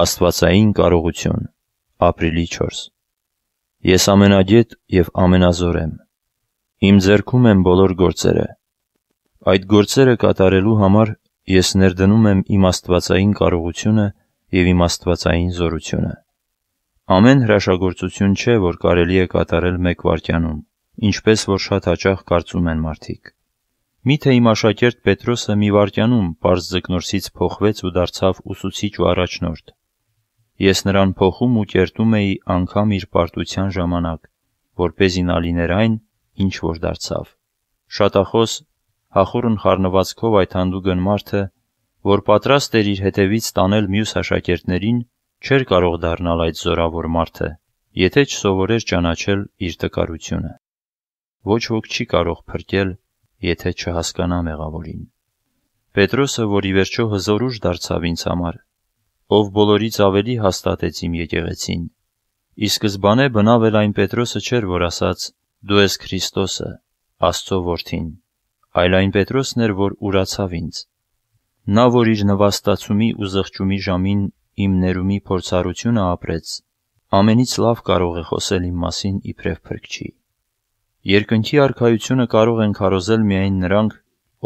Աստվածային կարողություն Ապրիլի 4 Ես ամենագետ եւ ամենազոր եմ։ Իմ ձեռքում եմ բոլոր գործերը։ Այդ գործերը կատարելու համար ես ներդնում եմ իմ աստվածային կարողությունը եւ իմ աստվածային զորությունը։ Ամեն հրաշագործություն չէ, որ կարելի է կատարել մեկ վայրկյանում, ինչպես որ շատ հաճախ կարծում են մարդիկ։ Միթե իմ աշակերտ Պետրոսը մի վայրկյանում པարզ ձկնորսից փոխվեց ու դարձավ ուսուցիչ ու առաջնորդ։ Ես նրան փոխում ու կերտում էի անգամ իր պարտության ժամանակ, որ เป զի նա լիներ այն, ինչ որ դարձավ։ Շատախոս, հախուռն խառնվածքով այդ հանդուգն մարդը, որ պատրաստ էր իր հետևից տանել մյուս աշակերտներին, չէր կարող դառնալ այդ զորավոր մարդը, եթե չսովորեր ճանաչել իր տկարությունը։ Ոչ ոք չի կարող փրկել, եթե չհասկանա մեղավորին։ Պետրոսը, որ ի վերջո հզոր ուժ դարձավ ինձ համար, ով բոլորից ավելի հաստատեց իմ եկեղեցին։ Ի սկզբանե բնավ էլ այն Պետրոսը չէր, որ ասաց. «Դու ես Քրիստոսը, Աստծո որդին», այլ այն Պետրոսն էր, որ ուրացավ ինձ։ Նա, որ իր նվաստացումի ու զղջումի ժամին իմ ներումի փորձառությունը ապրեց, ամենից լավ կարող է խոսել իմ մասին իբրև փրկչի։ Երկնքի արքայությունը կարող են քարոզել միայն նրանք,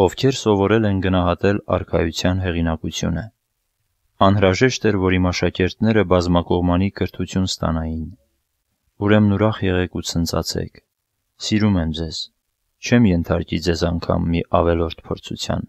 ովքեր սովորել են գնահատել արքայության հեղինակությունը։ Անհրաժեշտ էր, որ իմ աշակերտները բազմակողմանի կրթություն ստանային։ Ուրեմն ուրախ եղեք ու ցնծացեք։ Սիրում եմ ձեզ։ Չեմ ենթարկի ձեզ անգամ մի ավելորդ փորձության։